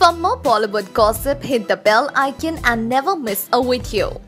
For more Bollywood gossip, hit the bell icon and never miss a video.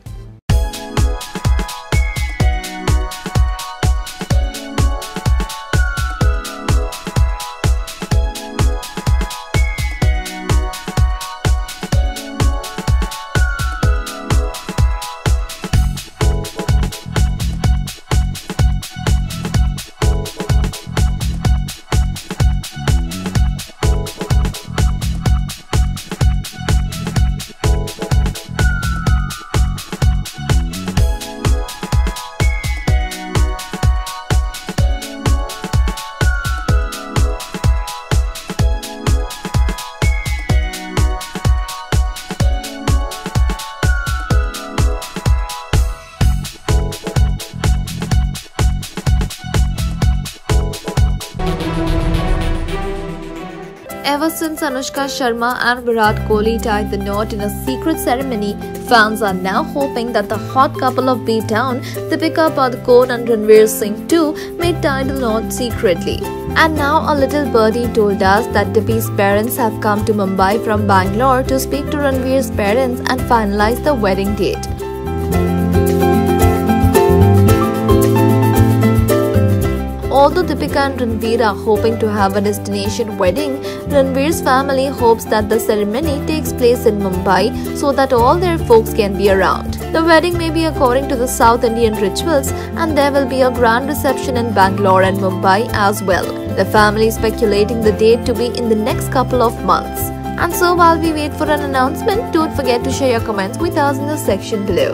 Anushka Sharma and Virat Kohli tied the knot in a secret ceremony, fans are now hoping that the hot couple of B-Town, Deepika Padukone and Ranveer Singh too, may tie the knot secretly. And now a little birdie told us that Dipi's parents have come to Mumbai from Bangalore to speak to Ranveer's parents and finalize the wedding date. Although Deepika and Ranveer are hoping to have a destination wedding, Ranveer's family hopes that the ceremony takes place in Mumbai so that all their folks can be around. The wedding may be according to the South Indian rituals and there will be a grand reception in Bangalore and Mumbai as well. The family is speculating the date to be in the next couple of months. And so while we wait for an announcement, don't forget to share your comments with us in the section below.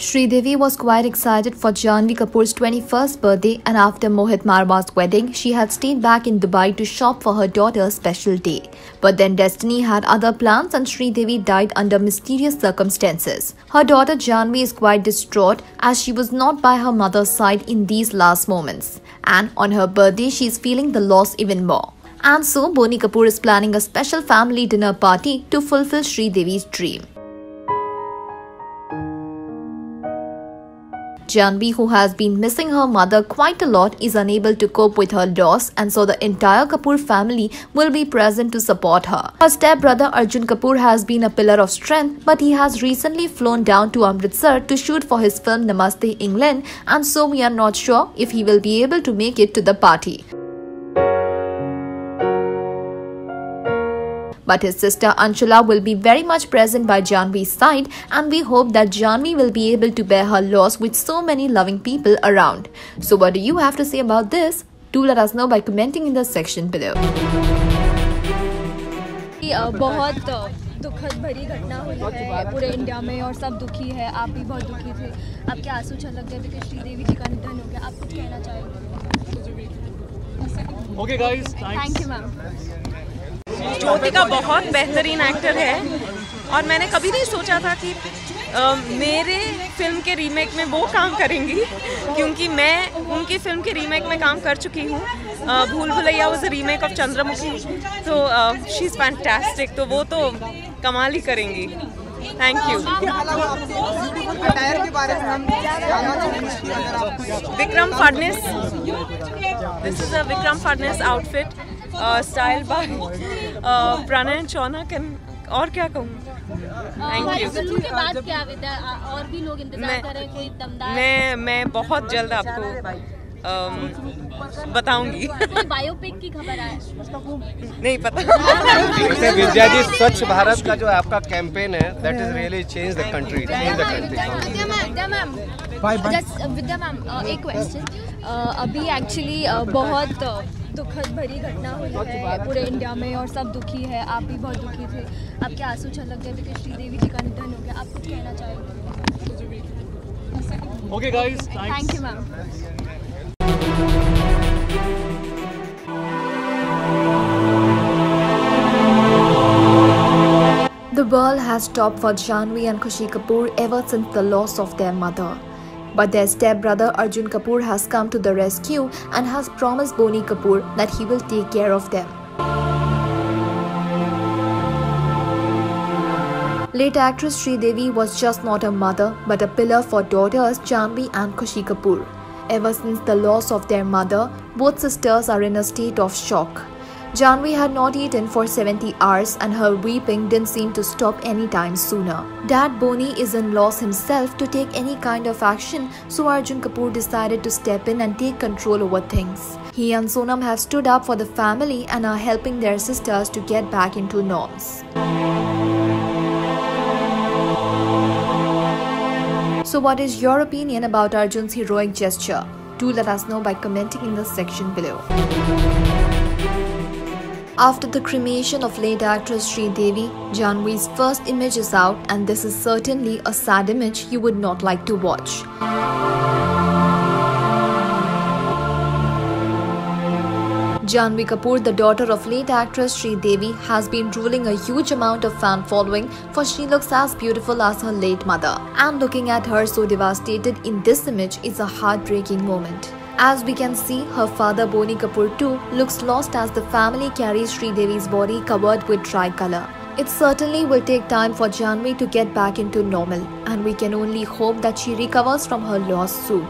Sridevi was quite excited for Janhvi Kapoor's 21st birthday and after Mohit Marwah's wedding, she had stayed back in Dubai to shop for her daughter's special day. But then destiny had other plans and Sridevi died under mysterious circumstances. Her daughter Janhvi is quite distraught as she was not by her mother's side in these last moments. And on her birthday, she is feeling the loss even more. And so, Boney Kapoor is planning a special family dinner party to fulfill Sridevi's dream. Janhvi, who has been missing her mother quite a lot, is unable to cope with her loss and so the entire Kapoor family will be present to support her. Her stepbrother Arjun Kapoor has been a pillar of strength but he has recently flown down to Amritsar to shoot for his film Namaste England and so we are not sure if he will be able to make it to the party. But his sister Anshula will be very much present by Janhvi's side and we hope that Janvi will be able to bear her loss with so many loving people around. So what do you have to say about this? Do let us know by commenting in the section below. दुखद भरी घटना हुई है पूरे India में और सब दुखी है आप भी बहुत दुखी थे आपके आंसू गए श्रीदेवी जी का निधन हो गया आप कुछ कहना चाहेंगे okay guys thank you ma'am Jyothika बहुत बेहतरीन एक्टर है। और मैंने कभी नहीं सोचा था कि आ, मेरे फ़िल्म के रीमेक में वो काम करेंगी क्योंकि मैं उनकी फ़िल्म के रीमेक में काम कर चुकी हूँ। Bhool Bhulaiyaa was remake of Chandramukhi तो शी इज़ फैंटेस्टिक तो वो तो कमाल ही करेंगी। Thank you Vikram Phadnis this is a Vikram Phadnis outfit style by Pranay Chounak and और क्या कहूँ? थैंक यू के बाद क्या विदा और भी लोग इंतज़ार कर रहे हैं कोई दमदार? मैं मैं बहुत जल्द आपको बताऊँगी। बायोपिक की खबर आए? नहीं पता। विद्या जी स्वच्छ भारत का जो आपका कैंपेन है that is really change the country change the country Vidya ma'am एक क्वेश्चन अभी एक्चुअली बहुत दुखद भरी घटना हुई है पूरे इंडिया में और सब दुखी है। आप भी बहुत दुखी थे। आपके आँसू छलक गए बिकॉज़ श्रीदेवी जी का निधन हो गया? आप कुछ कहना चाहेंगे? Okay guys thank you ma'am The world has stopped for Janhvi and Khushi Kapoor ever since the loss of their mother. But their stepbrother Arjun Kapoor has come to the rescue and has promised Boney Kapoor that he will take care of them. Late actress Sridevi was just not a mother but a pillar for daughters Janhvi and Khushi Kapoor. Ever since the loss of their mother, both sisters are in a state of shock. Janhvi had not eaten for 70 hours and her weeping didn't seem to stop anytime sooner. Dad Boney is in loss himself to take any kind of action, so Arjun Kapoor decided to step in and take control over things. He and Sonam have stood up for the family and are helping their sisters to get back into norms. So what is your opinion about Arjun's heroic gesture? Do let us know by commenting in the section below. After the cremation of late actress Sridevi, Janhvi's first image is out and this is certainly a sad image you would not like to watch. Janhvi Kapoor, the daughter of late actress Sridevi, has been ruling a huge amount of fan following for she looks as beautiful as her late mother. And looking at her so devastated in this image is a heartbreaking moment. As we can see, her father Boney Kapoor too looks lost as the family carries Sridevi's body covered with tricolour. It certainly will take time for Janhvi to get back into normal, and we can only hope that she recovers from her loss soon.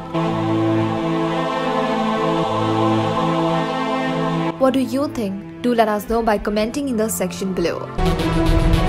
What do you think? Do let us know by commenting in the section below.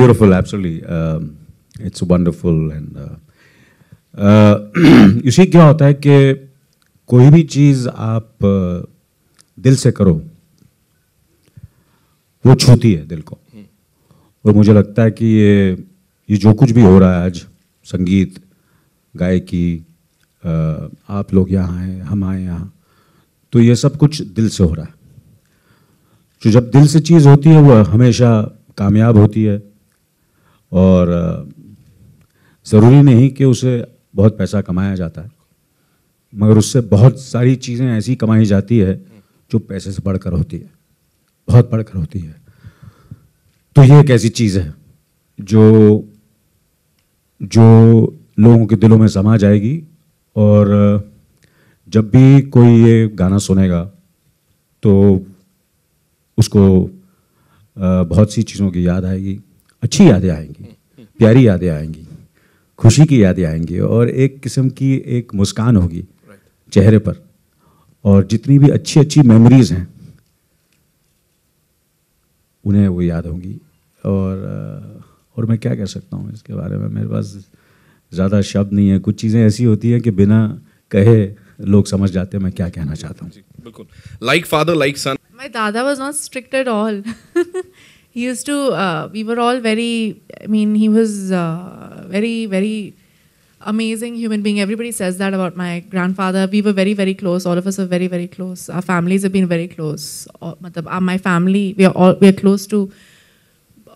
Beautiful, absolutely. Um, it's wonderful and uh, uh, you see क्या होता है कि कोई भी चीज़ आप uh, दिल से करो वो छूती है दिल को। और मुझे लगता है कि ये ये जो कुछ भी हो रहा है आज संगीत गायकी uh, आप लोग यहाँ हैं हम आए यहाँ तो ये सब कुछ दिल से हो रहा है। जो जब दिल से चीज़ होती है वो हमेशा कामयाब होती है। और ज़रूरी नहीं कि उसे बहुत पैसा कमाया जाता है, मगर उससे बहुत सारी चीज़ें ऐसी कमाई जाती है जो पैसे से बढ़कर होती है, बहुत बढ़कर होती है। तो ये एक ऐसी चीज़ है जो जो लोगों के दिलों में समा जाएगी और, जब भी कोई ये गाना सुनेगा तो उसको बहुत सी चीज़ों की याद आएगी। अच्छी यादें आएँगी प्यारी यादें आएँगी खुशी की यादें आएँगी और एक किस्म की एक मुस्कान होगी चेहरे पर। और जितनी भी अच्छी अच्छी मेमोरीज हैं उन्हें वो याद होंगी। और और मैं क्या कह सकता हूँ इसके बारे में? मेरे पास ज़्यादा शब्द नहीं है। कुछ चीज़ें ऐसी होती हैं कि बिना कहे लोग समझ जाते हैं मैं क्या कहना चाहता हूँ। बिल्कुल। Like father like son my dada was not strict at all he used to uh, we were all very i mean he was uh, very very amazing human being. Everybody says that about my grandfather. We were very, very close. All of us are very, very close. Our families have been very close. Uh, My family, we are all we are close to.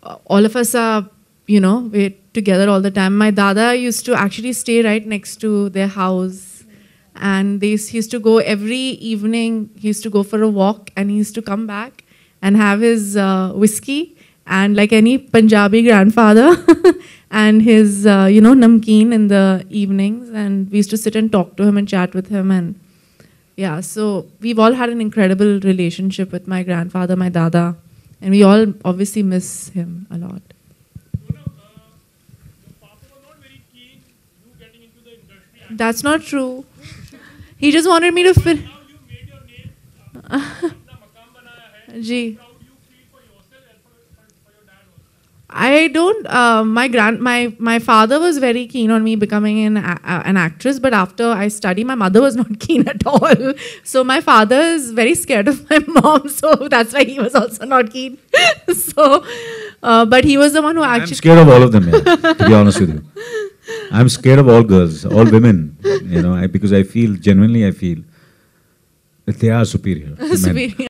uh, All of us are, you know, we're together all the time. My dada used to actually stay right next to their house, and they he used to go every evening. He used to go for a walk, and he used to come back and have his uh, whiskey and like any Punjabi grandfather and his uh, you know namkeen in the evenings. And we used to sit and talk to him and chat with him. And yeah so we've all had an incredible relationship with my grandfather my dada. And we all obviously miss him a lot. That's not true. He just wanted me to fit Ji. I don't. Uh, my grand, my my father was very keen on me becoming an a- an actress, but after I studied, my mother was not keen at all. So my father is very scared of my mom, so that's why he was also not keen. so, uh, but he was the one who I'm actually. scared of all of them, yeah, to be honest with you. I'm scared of all girls, all women, you know, I, because I feel, genuinely I feel that they are superior. Superior.